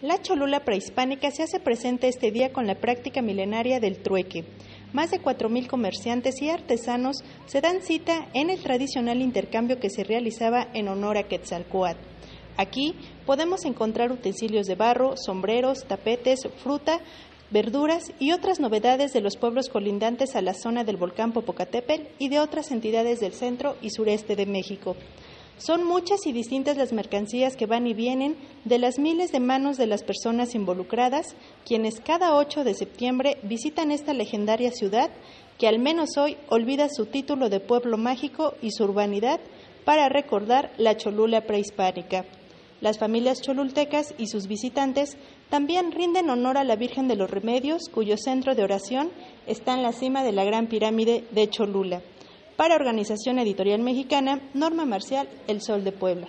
La Cholula prehispánica se hace presente este día con la práctica milenaria del trueque. Más de 4.000 comerciantes y artesanos se dan cita en el tradicional intercambio que se realizaba en honor a Quetzalcoatl. Aquí podemos encontrar utensilios de barro, sombreros, tapetes, fruta, verduras y otras novedades de los pueblos colindantes a la zona del volcán Popocatépetl y de otras entidades del centro y sureste de México. Son muchas y distintas las mercancías que van y vienen de las miles de manos de las personas involucradas, quienes cada 8 de septiembre visitan esta legendaria ciudad que al menos hoy olvida su título de pueblo mágico y su urbanidad para recordar la Cholula prehispánica. Las familias cholultecas y sus visitantes también rinden honor a la Virgen de los Remedios, cuyo centro de oración está en la cima de la Gran Pirámide de Cholula. Para Organización Editorial Mexicana, Norma Marcial, El Sol de Puebla.